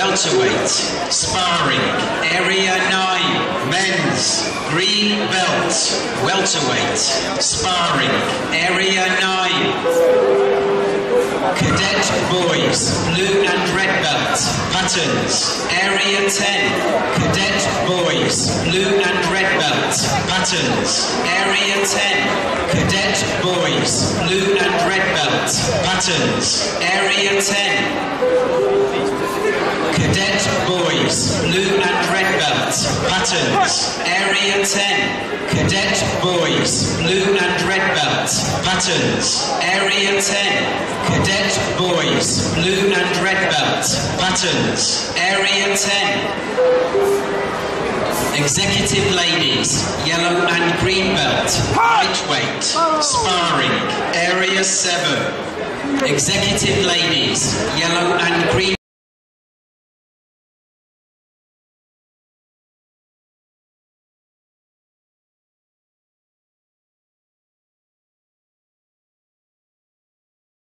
welterweight, sparring, area 9, men's, green belt, welterweight, sparring, area 9. Cadet boys, blue and red belt, patterns, area 10. Cadet boys, blue and red belt, patterns, area 10. Cadet boys, blue and red belt, patterns, area 10. Blue and red belt, patterns, area 10. Cadet boys, blue and red belt, patterns, area 10. Cadet boys, blue and red belt, patterns, area 10. Executive ladies, yellow and green belt, lightweight, sparring, area 7. Executive ladies,